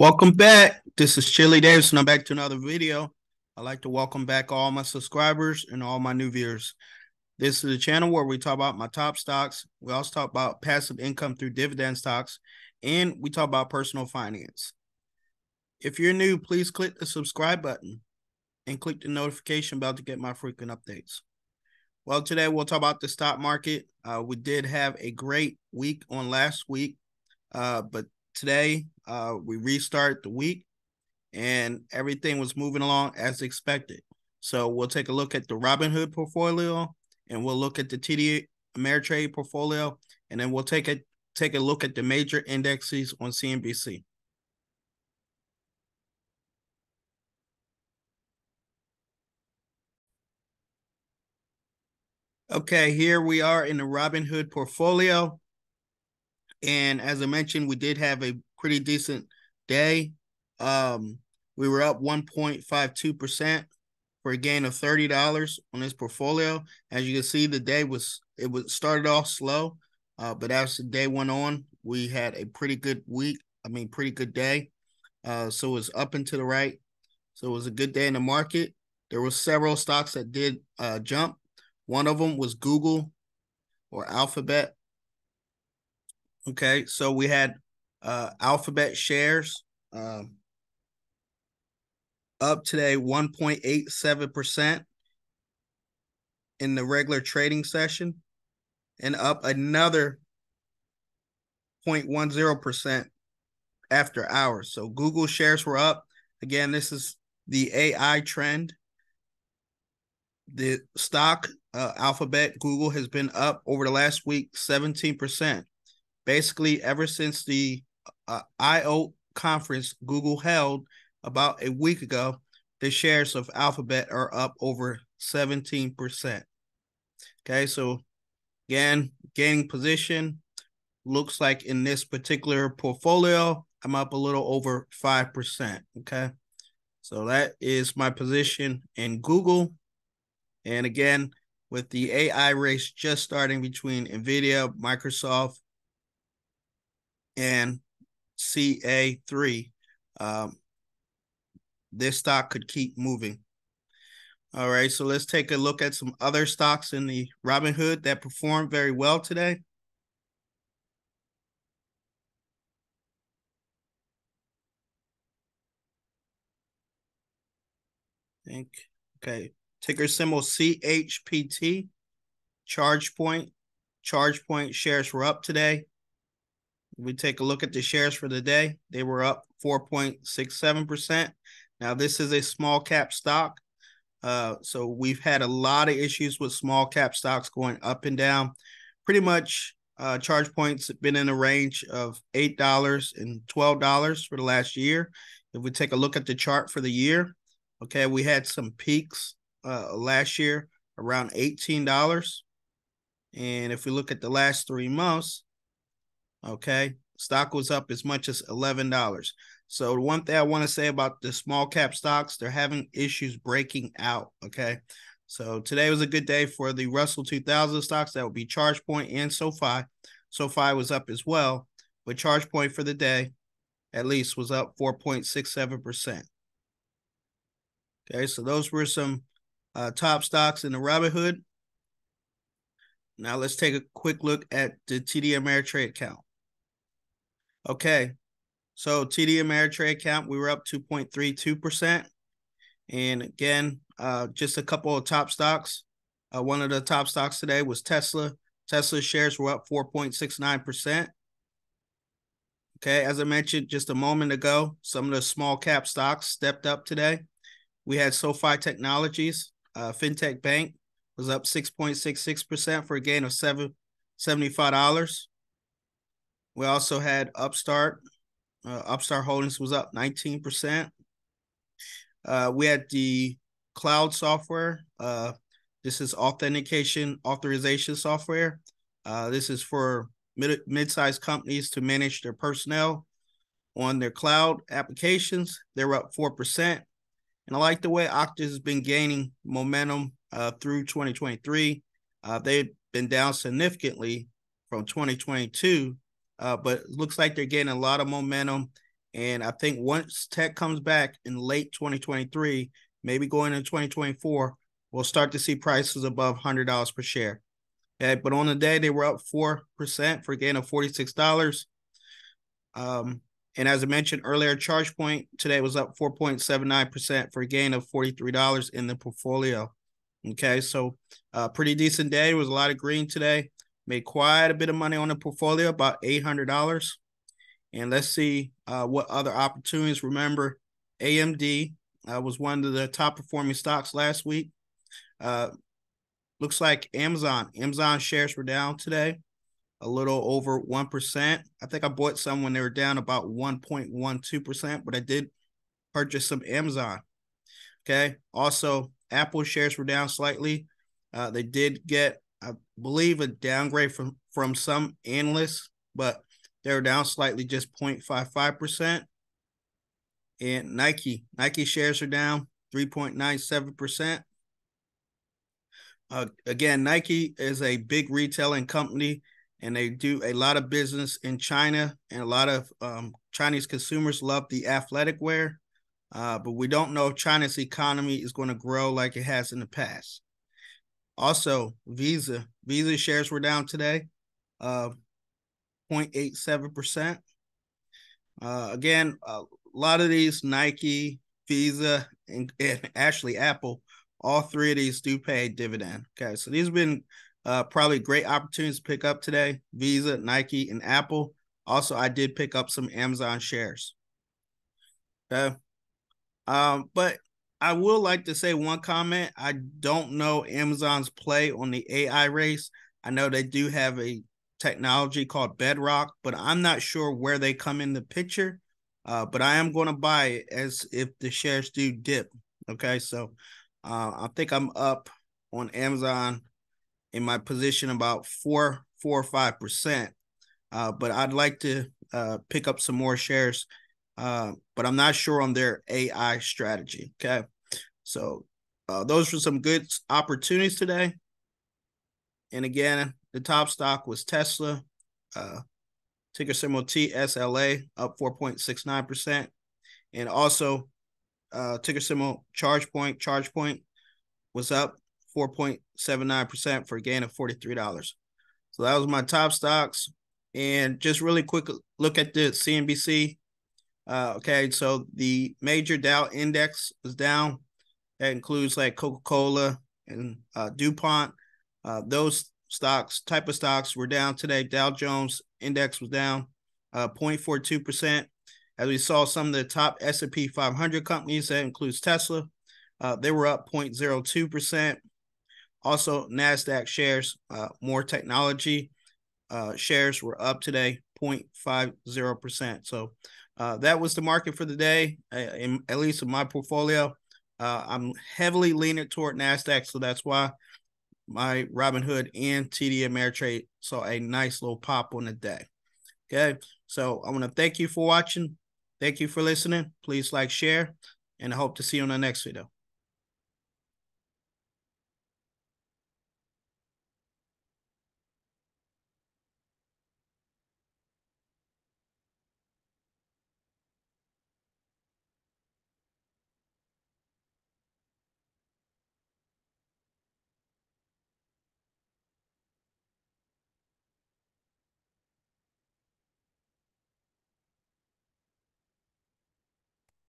Welcome back. This is Chilly Davis, and I'm back to another video. I'd like to welcome back all my subscribers and all my new viewers. This is a channel where we talk about my top stocks. We also talk about passive income through dividend stocks, and we talk about personal finance. If you're new, please click the subscribe button and click the notification bell to get my frequent updates. Well, today we'll talk about the stock market. Uh, we did have a great week on last week, uh, but today uh, we restart the week and everything was moving along as expected. So we'll take a look at the Robinhood portfolio and we'll look at the TD Ameritrade portfolio and then we'll take a take a look at the major indexes on CNBC. Okay, here we are in the Robinhood portfolio. And as I mentioned, we did have a pretty decent day. Um, we were up 1.52% for a gain of $30 on this portfolio. As you can see, the day was it was started off slow, uh, but as the day went on, we had a pretty good week. I mean, pretty good day. Uh, so it was up and to the right. So it was a good day in the market. There were several stocks that did uh, jump. One of them was Google or Alphabet. Okay, so we had uh, Alphabet shares um, up today 1.87% in the regular trading session and up another 0.10% after hours. So Google shares were up. Again, this is the AI trend. The stock, uh, Alphabet, Google has been up over the last week 17% basically ever since the uh, I/O conference Google held about a week ago, the shares of Alphabet are up over 17%. Okay, so again, gaining position looks like in this particular portfolio, I'm up a little over 5%. Okay, so that is my position in Google. And again, with the AI race just starting between NVIDIA, Microsoft, and CA3, um, this stock could keep moving. All right, so let's take a look at some other stocks in the Robinhood that performed very well today. Think okay. Ticker symbol CHPT. ChargePoint. ChargePoint shares were up today we take a look at the shares for the day, they were up 4.67%. Now, this is a small cap stock. Uh, so we've had a lot of issues with small cap stocks going up and down. Pretty much, uh, ChargePoint's been in a range of eight dollars and twelve dollars for the last year. If we take a look at the chart for the year, okay, we had some peaks uh, last year around eighteen dollars, and if we look at the last three months, Okay. Stock was up as much as $11. So one thing I want to say about the small cap stocks, they're having issues breaking out. Okay. So today was a good day for the Russell 2000 stocks. That would be ChargePoint and SoFi. SoFi was up as well, but ChargePoint for the day at least was up 4.67%. Okay, so those were some uh, top stocks in the Robinhood. Now let's take a quick look at the TD Ameritrade account. Okay. So TD Ameritrade account, we were up 2.32%. And again, uh, just a couple of top stocks. Uh, one of the top stocks today was Tesla. Tesla shares were up 4.69%. Okay, as I mentioned just a moment ago, some of the small cap stocks stepped up today. We had SoFi Technologies, uh, FinTech Bank was up 6.66% for a gain of seven seventy-five dollars we also had Upstart. Uh, Upstart Holdings was up 19%. Uh, we had the cloud software. Uh, this is authentication authorization software. Uh, this is for mid mid-sized companies to manage their personnel on their cloud applications. They're up 4%. And I like the way Okta has been gaining momentum uh, through 2023. Uh, they've been down significantly from 2022 uh, but looks like they're getting a lot of momentum And I think once tech comes back in late 2023, maybe going into 2024, we'll start to see prices above $100 per share. Okay, but on the day they were up 4% for a gain of $46. Um, and as I mentioned earlier, ChargePoint today was up 4.79% for a gain of $43 in the portfolio. Okay, so uh, pretty decent day. Was a lot of green today. Made quite a bit of money on the portfolio, about $800. And let's see uh, what other opportunities. Remember, AMD uh, was one of the top performing stocks last week. Uh, looks like Amazon. Amazon shares were down today a little over 1%. I think I bought some when they were down about 1.12%, but I did purchase some Amazon. Okay. Also, Apple shares were down slightly. Uh, they did get, I believe, a downgrade from from some analysts, but they're down slightly, just 0.55%. And Nike, Nike shares are down 3.97%. Uh, again, Nike is a big retailing company and they do a lot of business in China, and a lot of um, Chinese consumers love the athletic wear. Uh, but we don't know if China's economy is going to grow like it has in the past. Also, Visa, Visa shares were down today, uh, 0.87%. Uh, again, a lot of these Nike, Visa, and, and actually Apple, all three of these do pay dividend. Okay, so these have been uh, probably great opportunities to pick up today. Visa, Nike, and Apple. Also, I did pick up some Amazon shares. Okay. Um, but I will like to say one comment. I don't know Amazon's play on the AI race. I know they do have a technology called Bedrock, but I'm not sure where they come in the picture. Uh, but I am going to buy it as if the shares do dip. Okay, so uh, I think I'm up on Amazon in my position about four, four or five percent. Uh, but I'd like to uh, pick up some more shares, uh, but I'm not sure on their AI strategy. Okay, so uh, those were some good opportunities today. And again, the top stock was Tesla, uh, ticker symbol TSLA, up 4.69%. And also, uh, ticker symbol ChargePoint, ChargePoint was up 4.79% for a gain of $43. So that was my top stocks. And just really quick look at the CNBC. Uh, okay, so the major Dow index is down. That includes like Coca Cola and uh, DuPont. Uh, those stocks, type of stocks, were down today. Dow Jones index was down uh, 0.42%. As we saw, some of the top S&P 500 companies, that includes Tesla, uh, they were up 0.02%. Also, NASDAQ shares, uh, more technology shares were up today, 0.50%. So uh, that was the market for the day, in, at least in my portfolio. Uh, I'm heavily leaning toward NASDAQ, so that's why my Robinhood and TD Ameritrade saw a nice little pop on the day. Okay, so I want to thank you for watching. Thank you for listening. Please like, share, and I hope to see you on the next video.